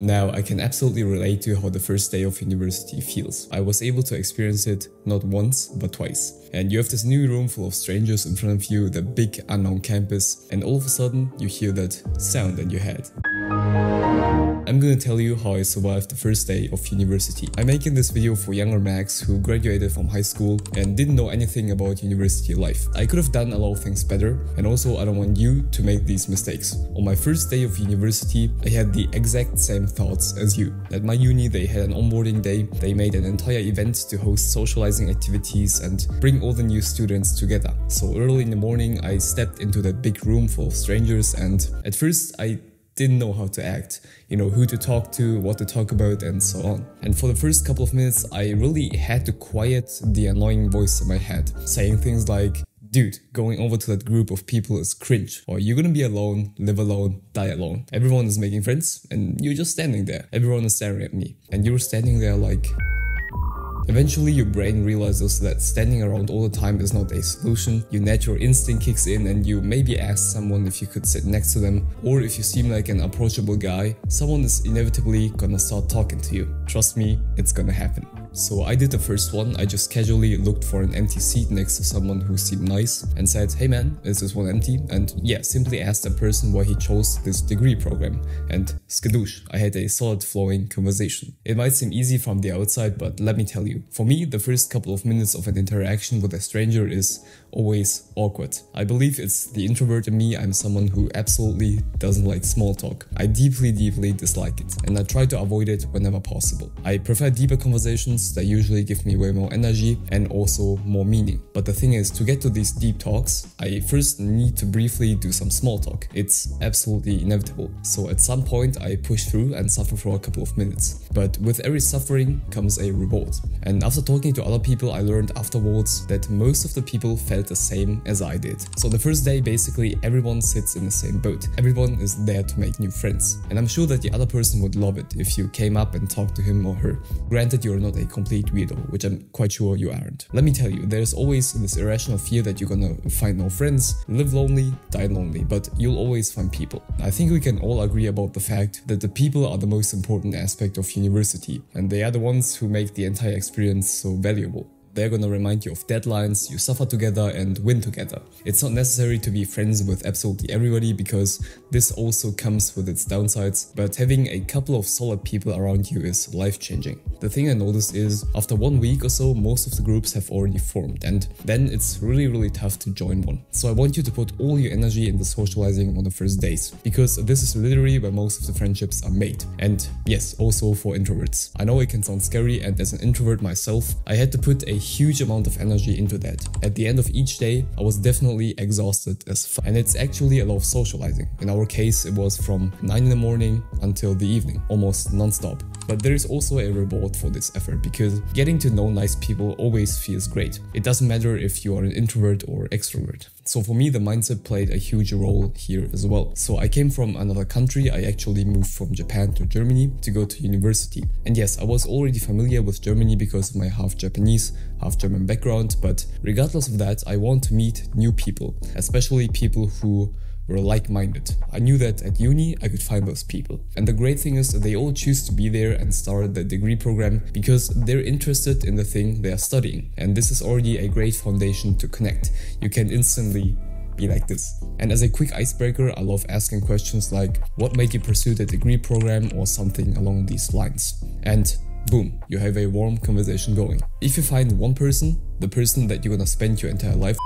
Now, I can absolutely relate to how the first day of university feels. I was able to experience it not once, but twice. And you have this new room full of strangers in front of you, the big unknown campus, and all of a sudden you hear that sound in your head. I'm gonna tell you how I survived the first day of university. I'm making this video for younger Max who graduated from high school and didn't know anything about university life. I could have done a lot of things better and also I don't want you to make these mistakes. On my first day of university, I had the exact same thoughts as you. At my uni, they had an onboarding day, they made an entire event to host socializing activities and bring all the new students together. So early in the morning, I stepped into that big room full of strangers and at first I didn't know how to act, you know, who to talk to, what to talk about, and so on. And for the first couple of minutes, I really had to quiet the annoying voice in my head, saying things like, Dude, going over to that group of people is cringe. Or you're gonna be alone, live alone, die alone. Everyone is making friends, and you're just standing there. Everyone is staring at me. And you're standing there like, Eventually, your brain realizes that standing around all the time is not a solution. Your natural instinct kicks in and you maybe ask someone if you could sit next to them, or if you seem like an approachable guy, someone is inevitably gonna start talking to you. Trust me, it's gonna happen. So I did the first one, I just casually looked for an empty seat next to someone who seemed nice and said, hey man, is this one empty? And yeah, simply asked the person why he chose this degree program. And skadoosh, I had a solid flowing conversation. It might seem easy from the outside, but let me tell you, for me, the first couple of minutes of an interaction with a stranger is always awkward. I believe it's the introvert in me, I'm someone who absolutely doesn't like small talk. I deeply, deeply dislike it, and I try to avoid it whenever possible. I prefer deeper conversations that usually give me way more energy and also more meaning. But the thing is, to get to these deep talks, I first need to briefly do some small talk. It's absolutely inevitable. So at some point, I push through and suffer for a couple of minutes. But with every suffering comes a reward. And after talking to other people, I learned afterwards that most of the people felt the same as I did. So the first day, basically, everyone sits in the same boat. Everyone is there to make new friends. And I'm sure that the other person would love it if you came up and talked to him or her. Granted, you're not a complete weirdo, which I'm quite sure you aren't. Let me tell you, there's always this irrational fear that you're gonna find no friends, live lonely, die lonely, but you'll always find people. I think we can all agree about the fact that the people are the most important aspect of university, and they are the ones who make the entire experience so valuable. They're gonna remind you of deadlines, you suffer together and win together. It's not necessary to be friends with absolutely everybody because this also comes with its downsides, but having a couple of solid people around you is life changing. The thing I noticed is after one week or so, most of the groups have already formed, and then it's really, really tough to join one. So I want you to put all your energy into socializing on the first days, because this is literally where most of the friendships are made. And yes, also for introverts. I know it can sound scary, and as an introvert myself, I had to put a huge amount of energy into that. At the end of each day, I was definitely exhausted as fuck. And it's actually a lot of socializing. In our case, it was from 9 in the morning until the evening, almost non-stop. But there is also a reward for this effort because getting to know nice people always feels great. It doesn't matter if you are an introvert or extrovert. So for me, the mindset played a huge role here as well. So I came from another country. I actually moved from Japan to Germany to go to university. And yes, I was already familiar with Germany because of my half Japanese, half German background. But regardless of that, I want to meet new people, especially people who were like-minded. I knew that at uni I could find those people. And the great thing is they all choose to be there and start the degree program because they're interested in the thing they are studying. And this is already a great foundation to connect. You can instantly be like this. And as a quick icebreaker, I love asking questions like what made you pursue the degree program or something along these lines. And boom, you have a warm conversation going. If you find one person, the person that you're gonna spend your entire life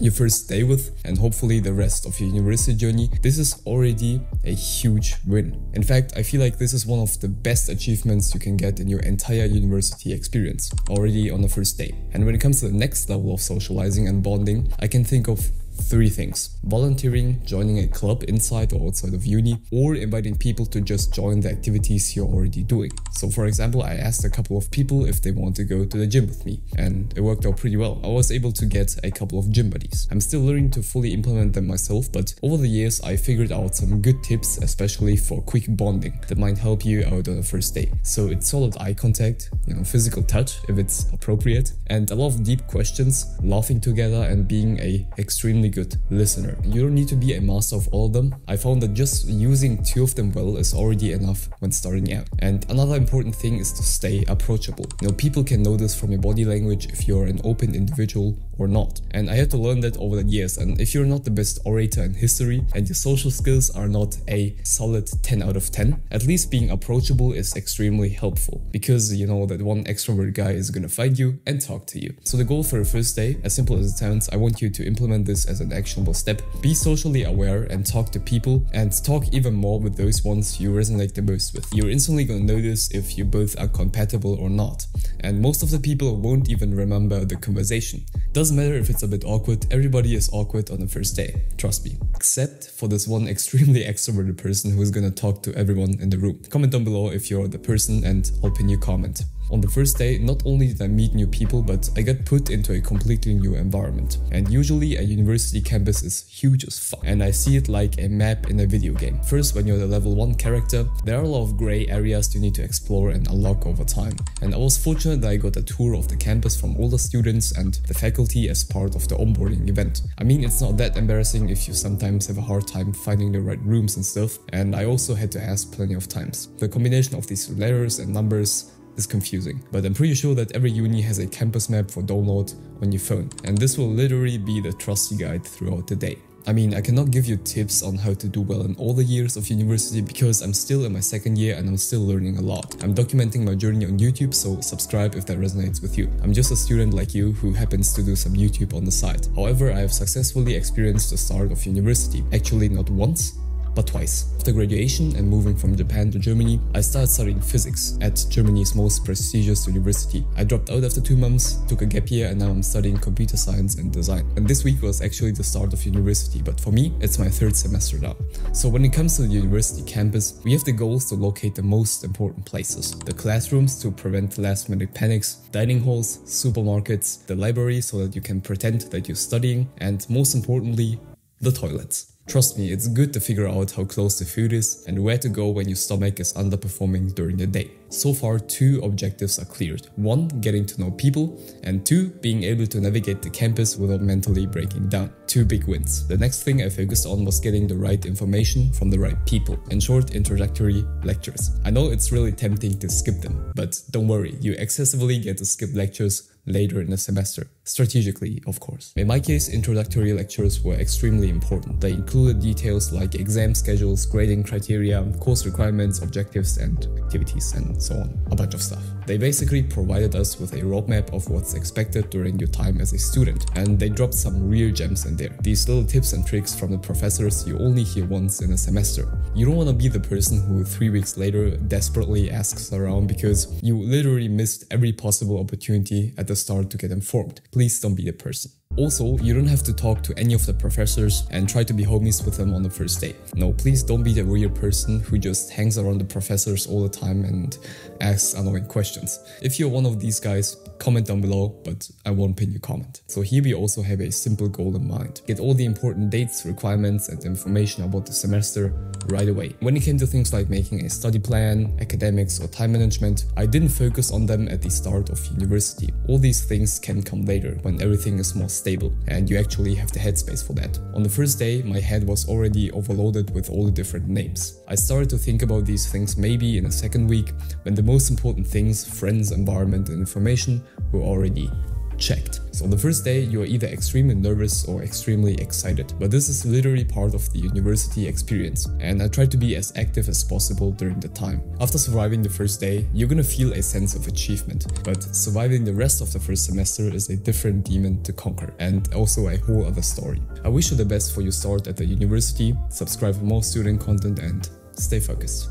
you first day with and hopefully the rest of your university journey, this is already a huge win. In fact, I feel like this is one of the best achievements you can get in your entire university experience, already on the first day. And when it comes to the next level of socializing and bonding, I can think of three things volunteering, joining a club inside or outside of uni, or inviting people to just join the activities you're already doing. So, for example, I asked a couple of people if they want to go to the gym with me, and it worked out pretty well. I was able to get a couple of gym buddies. I'm still learning to fully implement them myself, but over the years, I figured out some good tips, especially for quick bonding that might help you out on the first day. So, it's solid eye contact, you know, physical touch if it's appropriate, and a lot of deep questions, laughing together, and being a extremely extremely good listener. You don't need to be a master of all of them. I found that just using two of them well is already enough when starting out. And another important thing is to stay approachable. You know, people can notice from your body language if you're an open individual or not. And I had to learn that over the years. And if you're not the best orator in history and your social skills are not a solid 10 out of 10, at least being approachable is extremely helpful because you know that one extrovert guy is gonna find you and talk to you. So the goal for the first day, as simple as it sounds, I want you to implement this as an actionable step. Be socially aware and talk to people and talk even more with those ones you resonate the most with. You're instantly gonna notice if you both are compatible or not. And most of the people won't even remember the conversation. Doesn't matter if it's a bit awkward, everybody is awkward on the first day, trust me. Except for this one extremely extroverted person who's gonna talk to everyone in the room. Comment down below if you're the person and I'll pin your comment. On the first day, not only did I meet new people, but I got put into a completely new environment. And usually a university campus is huge as fuck, and I see it like a map in a video game. First, when you're the level 1 character, there are a lot of grey areas you need to explore and unlock over time. And I was fortunate that I got a tour of the campus from all the students and the faculty as part of the onboarding event. I mean, it's not that embarrassing if you sometimes have a hard time finding the right rooms and stuff, and I also had to ask plenty of times. The combination of these letters and numbers is confusing, but I'm pretty sure that every uni has a campus map for download on your phone, and this will literally be the trusty guide throughout the day. I mean, I cannot give you tips on how to do well in all the years of university because I'm still in my second year and I'm still learning a lot. I'm documenting my journey on YouTube, so subscribe if that resonates with you. I'm just a student like you who happens to do some YouTube on the side. However, I have successfully experienced the start of university, actually not once, but twice. After graduation and moving from Japan to Germany, I started studying physics at Germany's most prestigious university. I dropped out after two months, took a gap year, and now I'm studying computer science and design. And this week was actually the start of university, but for me, it's my third semester now. So when it comes to the university campus, we have the goals to locate the most important places. The classrooms to prevent last minute panics, dining halls, supermarkets, the library so that you can pretend that you're studying, and most importantly, the toilets. Trust me, it's good to figure out how close the food is and where to go when your stomach is underperforming during the day. So far, two objectives are cleared. One, getting to know people, and two, being able to navigate the campus without mentally breaking down. Two big wins. The next thing I focused on was getting the right information from the right people. In short, introductory lectures. I know it's really tempting to skip them, but don't worry, you accessibly get to skip lectures later in the semester, strategically, of course. In my case, introductory lectures were extremely important. They included details like exam schedules, grading criteria, course requirements, objectives, and activities, and so on. A bunch of stuff. They basically provided us with a roadmap of what's expected during your time as a student, and they dropped some real gems in there. These little tips and tricks from the professors you only hear once in a semester. You don't want to be the person who three weeks later desperately asks around because you literally missed every possible opportunity at the start to get informed. Please don't be the person. Also, you don't have to talk to any of the professors and try to be homies with them on the first day. No, please don't be the weird person who just hangs around the professors all the time and asks annoying questions. If you're one of these guys, comment down below, but I won't pin your comment. So here we also have a simple goal in mind. Get all the important dates, requirements and information about the semester right away. When it came to things like making a study plan, academics or time management, I didn't focus on them at the start of university. All these things can come later when everything is more stable and you actually have the headspace for that. On the first day, my head was already overloaded with all the different names. I started to think about these things maybe in the second week when the most important things, friends, environment and information were already checked. So on the first day, you're either extremely nervous or extremely excited, but this is literally part of the university experience, and I try to be as active as possible during the time. After surviving the first day, you're gonna feel a sense of achievement, but surviving the rest of the first semester is a different demon to conquer, and also a whole other story. I wish you the best for your start at the university, subscribe for more student content, and stay focused.